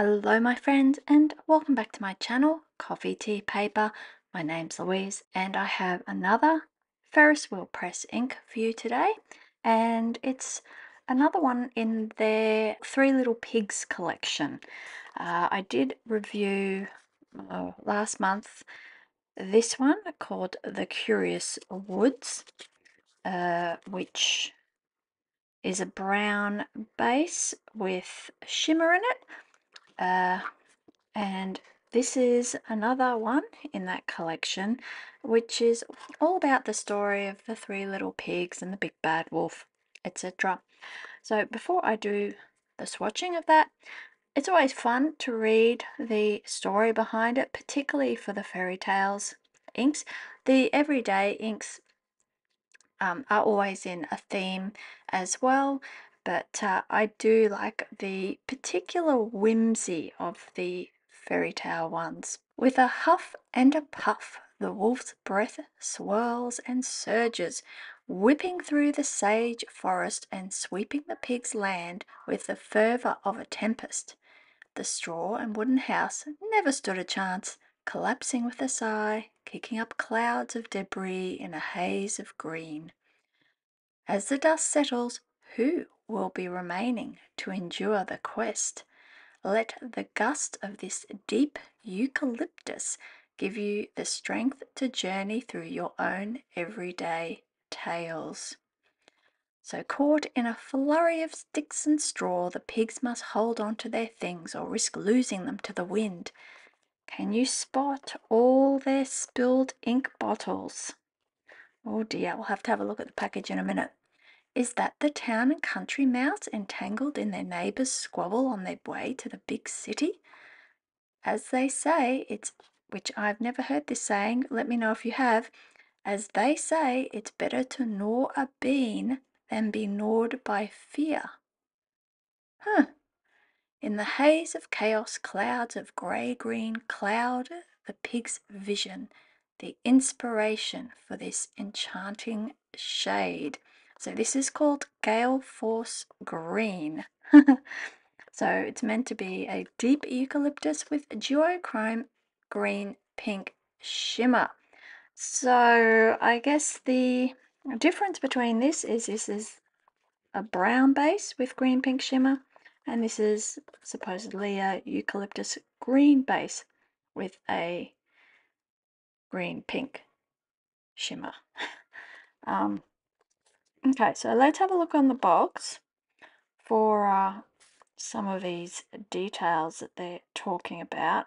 Hello my friends and welcome back to my channel Coffee Tea Paper. My name's Louise and I have another Ferris Wheel Press ink for you today and it's another one in their Three Little Pigs collection. Uh, I did review uh, last month this one called The Curious Woods uh, which is a brown base with shimmer in it uh, and this is another one in that collection, which is all about the story of the three little pigs and the big bad wolf, etc. So before I do the swatching of that, it's always fun to read the story behind it, particularly for the fairy tales inks. The everyday inks um, are always in a theme as well but uh, I do like the particular whimsy of the fairy tale ones. With a huff and a puff, the wolf's breath swirls and surges, whipping through the sage forest and sweeping the pig's land with the fervour of a tempest. The straw and wooden house never stood a chance, collapsing with a sigh, kicking up clouds of debris in a haze of green. As the dust settles, who will be remaining to endure the quest. Let the gust of this deep eucalyptus give you the strength to journey through your own everyday tales. So, caught in a flurry of sticks and straw, the pigs must hold on to their things or risk losing them to the wind. Can you spot all their spilled ink bottles? Oh dear, we'll have to have a look at the package in a minute. Is that the town and country mouse entangled in their neighbour's squabble on their way to the big city? As they say, it's which I've never heard this saying, let me know if you have. As they say, it's better to gnaw a bean than be gnawed by fear. Huh. In the haze of chaos, clouds of grey green cloud the pig's vision, the inspiration for this enchanting shade. So this is called Galeforce Green. so it's meant to be a deep eucalyptus with duochrome green pink shimmer. So I guess the difference between this is this is a brown base with green pink shimmer and this is supposedly a eucalyptus green base with a green pink shimmer. um, Okay, so let's have a look on the box for uh, some of these details that they're talking about.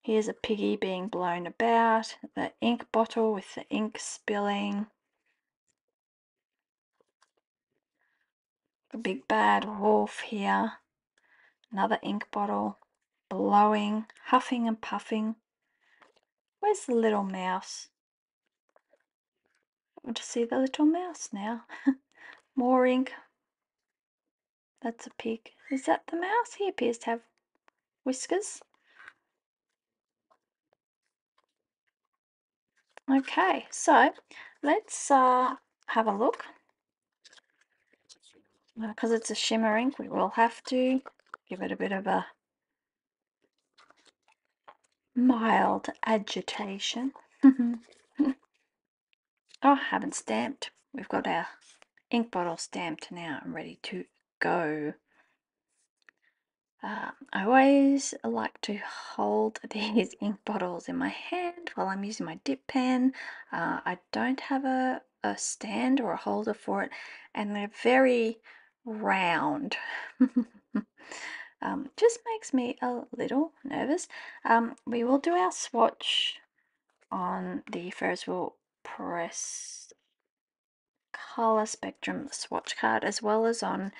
Here's a piggy being blown about, the ink bottle with the ink spilling, the big bad wolf here, another ink bottle, blowing, huffing and puffing. Where's the little mouse? To see the little mouse now. More ink. That's a pig. Is that the mouse? He appears to have whiskers. Okay, so let's uh, have a look. Because it's a shimmer ink, we will have to give it a bit of a mild agitation. Oh, I haven't stamped. We've got our ink bottle stamped now and ready to go. Uh, I always like to hold these ink bottles in my hand while I'm using my dip pen. Uh, I don't have a, a stand or a holder for it and they're very round. um, just makes me a little nervous. Um, we will do our swatch on the Ferris wheel press color spectrum swatch card as well as on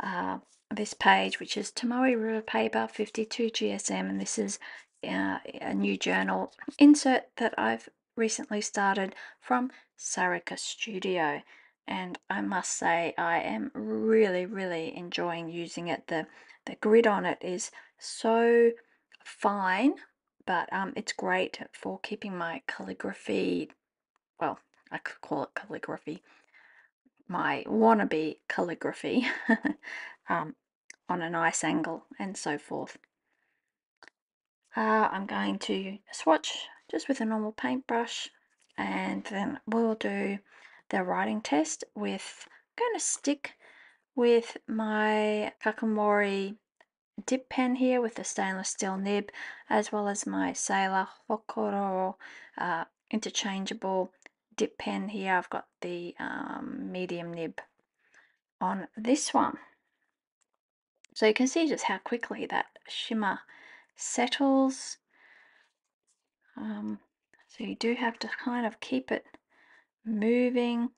uh, this page which is Tomoe River Paper 52 GSM and this is uh, a new journal insert that I've recently started from Sarica Studio. And I must say I am really really enjoying using it. The the grid on it is so fine but um, it's great for keeping my calligraphy well, I could call it calligraphy, my wannabe calligraphy um, on a nice angle and so forth. uh, I'm going to swatch just with a normal paintbrush and then we'll do the writing test with I'm going to stick with my Kakimori dip pen here with the stainless steel nib as well as my Sailor Hocoro uh, interchangeable dip pen here. I've got the um, medium nib on this one. So you can see just how quickly that shimmer settles. Um, so you do have to kind of keep it moving.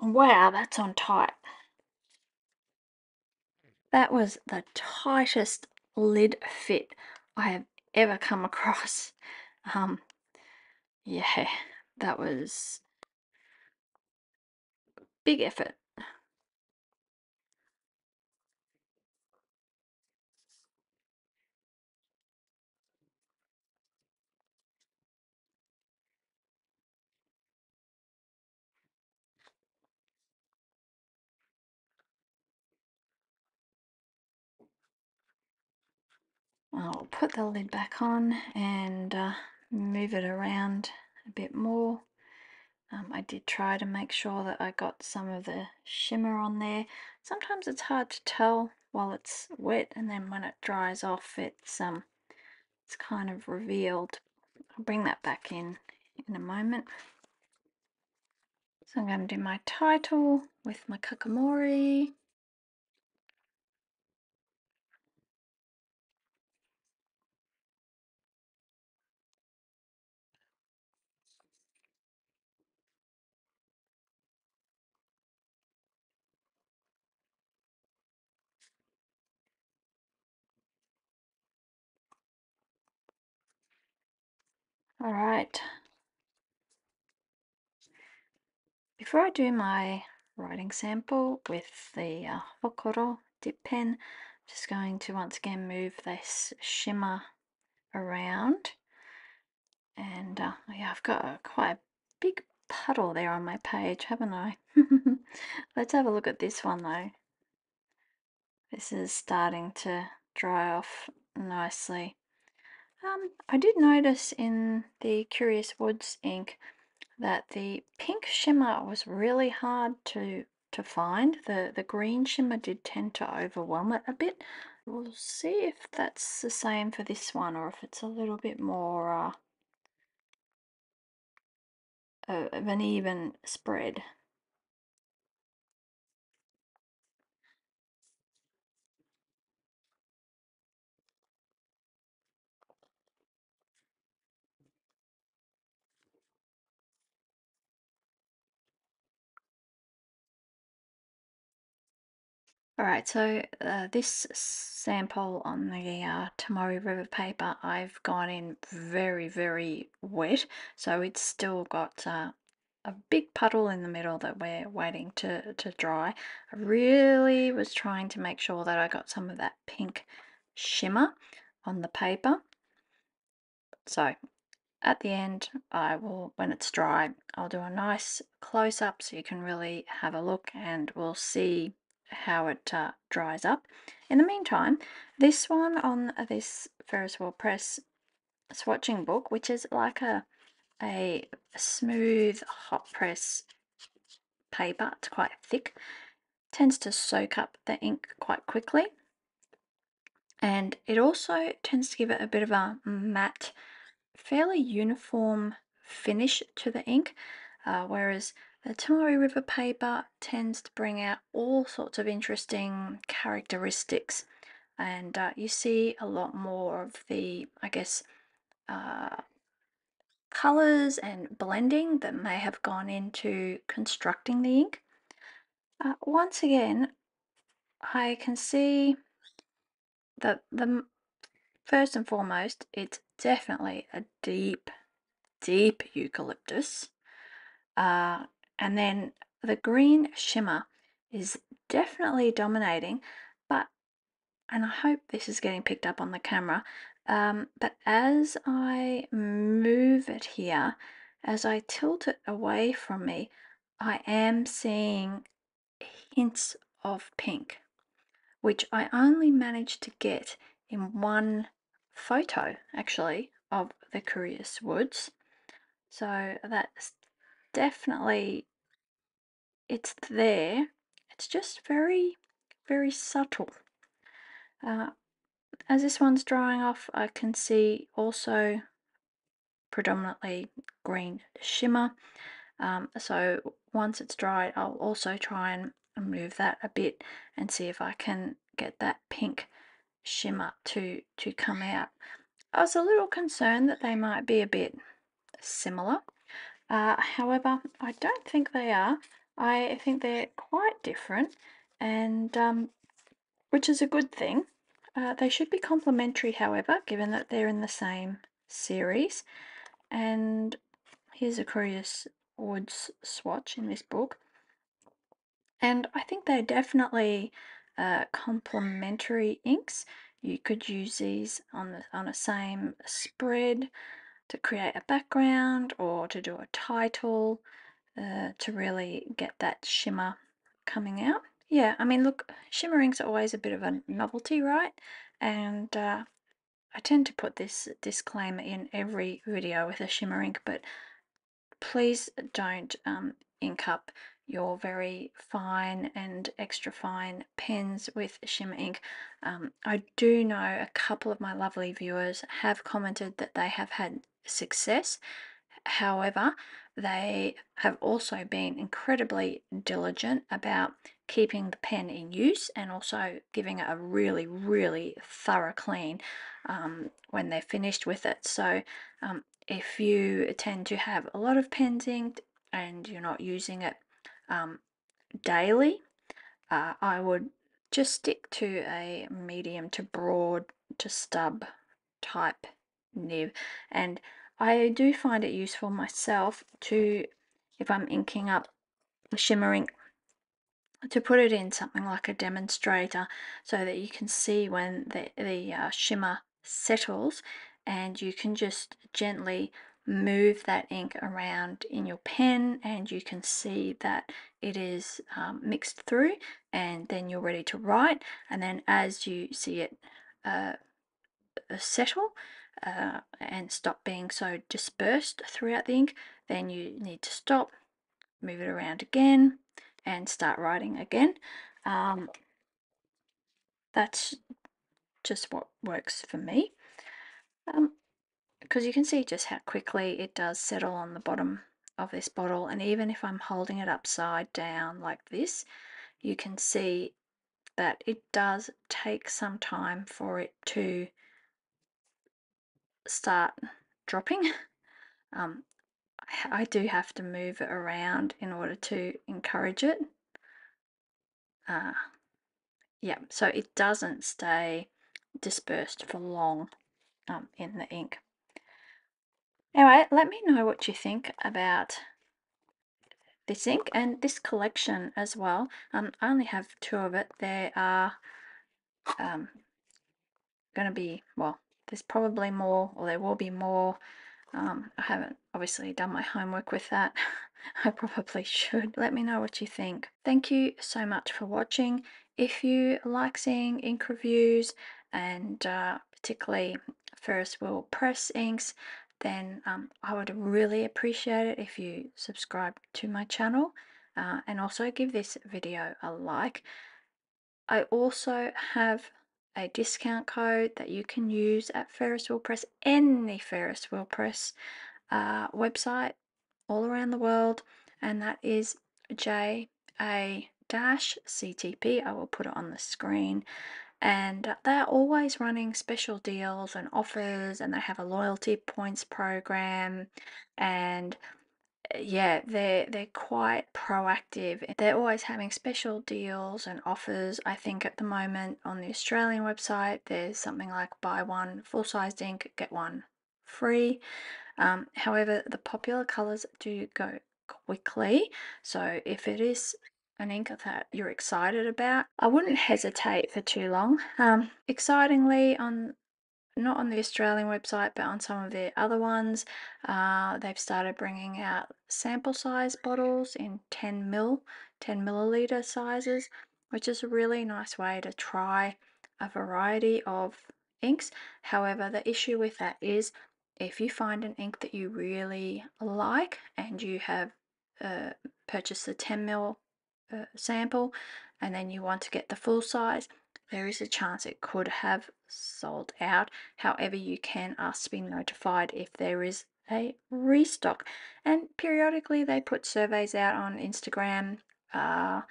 Wow that's on tight. That was the tightest lid fit I have ever come across. Um, yeah that was big effort I'll put the lid back on and uh, move it around a bit more. Um, I did try to make sure that I got some of the shimmer on there. Sometimes it's hard to tell while it's wet and then when it dries off it's um it's kind of revealed. I'll bring that back in in a moment. So I'm going to do my title with my Kakimori. All right. Before I do my writing sample with the uh, Hocoro dip pen, I'm just going to once again move this shimmer around. And uh, yeah, I've got a, quite a big puddle there on my page, haven't I? Let's have a look at this one though. This is starting to dry off nicely. Um, I did notice in the Curious Woods ink that the pink shimmer was really hard to to find. The, the green shimmer did tend to overwhelm it a bit. We'll see if that's the same for this one or if it's a little bit more uh, of an even spread. Alright, so uh, this sample on the uh, Tomoe River paper, I've gone in very, very wet, so it's still got uh, a big puddle in the middle that we're waiting to, to dry. I really was trying to make sure that I got some of that pink shimmer on the paper. So at the end, I will, when it's dry, I'll do a nice close-up so you can really have a look and we'll see how it uh, dries up. In the meantime, this one on this Ferris Wheel Press swatching book, which is like a, a smooth hot press paper, it's quite thick, tends to soak up the ink quite quickly. And it also tends to give it a bit of a matte, fairly uniform finish to the ink, uh, whereas the Tomoe River paper tends to bring out all sorts of interesting characteristics and uh, you see a lot more of the, I guess, uh, colours and blending that may have gone into constructing the ink. Uh, once again, I can see that the first and foremost, it's definitely a deep, deep eucalyptus. Uh, and then the green shimmer is definitely dominating, but, and I hope this is getting picked up on the camera, um, but as I move it here, as I tilt it away from me, I am seeing hints of pink. which I only managed to get in one photo actually of the Curious Woods. So that's definitely it's there. It's just very, very subtle. Uh, as this one's drying off, I can see also predominantly green shimmer. Um, so once it's dried, I'll also try and move that a bit and see if I can get that pink shimmer to, to come out. I was a little concerned that they might be a bit similar. Uh, however, I don't think they are. I think they're quite different, and um, which is a good thing. Uh, they should be complementary, however, given that they're in the same series. And here's a Curious Woods swatch in this book. And I think they're definitely uh, complementary inks. You could use these on the on a same spread to create a background or to do a title uh, to really get that shimmer coming out. Yeah, I mean, look, shimmer inks are always a bit of a novelty, right? And uh, I tend to put this disclaimer in every video with a shimmer ink, but please don't um, ink up your very fine and extra fine pens with shimmer ink. Um, I do know a couple of my lovely viewers have commented that they have had success. However, they have also been incredibly diligent about keeping the pen in use and also giving it a really, really thorough clean um, when they're finished with it. So um, if you tend to have a lot of pens inked and you're not using it um, daily, uh, I would just stick to a medium to broad to stub type nib and I do find it useful myself to if I'm inking up shimmer ink to put it in something like a demonstrator so that you can see when the, the uh, shimmer settles and you can just gently move that ink around in your pen and you can see that it is um, mixed through and then you're ready to write. And then as you see it uh, settle uh, and stop being so dispersed throughout the ink then you need to stop move it around again and start writing again. Um, that's just what works for me. Um, because you can see just how quickly it does settle on the bottom of this bottle and even if I'm holding it upside down like this you can see that it does take some time for it to start dropping um, I do have to move it around in order to encourage it uh, yeah so it doesn't stay dispersed for long um, in the ink Anyway, let me know what you think about this ink and this collection as well. Um, I only have two of it. There are um, going to be, well, there's probably more, or there will be more. Um, I haven't obviously done my homework with that. I probably should. Let me know what you think. Thank you so much for watching. If you like seeing ink reviews and uh, particularly Ferris Wheel Press inks, then um, I would really appreciate it if you subscribe to my channel uh, and also give this video a like. I also have a discount code that you can use at Ferris Wheel Press, any Ferris Wheel Press uh, website all around the world, and that is JA CTP. I will put it on the screen and they're always running special deals and offers and they have a loyalty points program and yeah they're they're quite proactive they're always having special deals and offers. I think at the moment on the australian website there's something like buy one full-sized ink get one free. Um, however the popular colors do go quickly. So if it is an ink that you're excited about, I wouldn't hesitate for too long. Um, excitingly, on not on the Australian website, but on some of their other ones, uh, they've started bringing out sample size bottles in 10 mil, 10 milliliter sizes. which is a really nice way to try a variety of inks. However, the issue with that is if you find an ink that you really like and you have uh, purchased a 10 ml uh, sample and then you want to get the full size, there is a chance it could have sold out. However, you can ask to be notified if there is a restock. And periodically, they put surveys out on Instagram uh,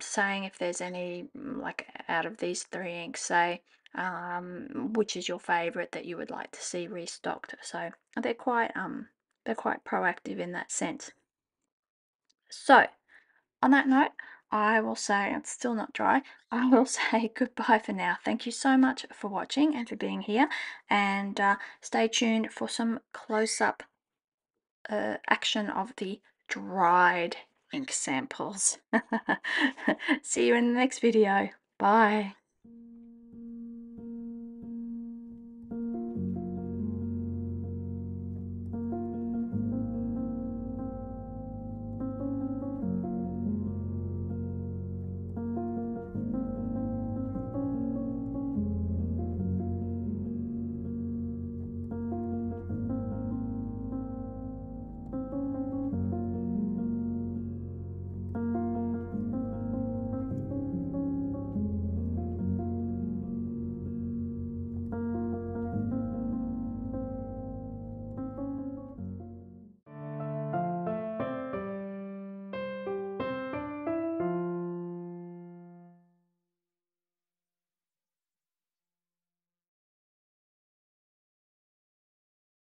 saying if there's any, like out of these three inks, say, um, which is your favorite that you would like to see restocked. So they're quite um they're quite proactive in that sense. So on that note, I will say it's still not dry. I will say goodbye for now. Thank you so much for watching and for being here. And uh, stay tuned for some close-up uh, action of the dried ink samples. See you in the next video. Bye.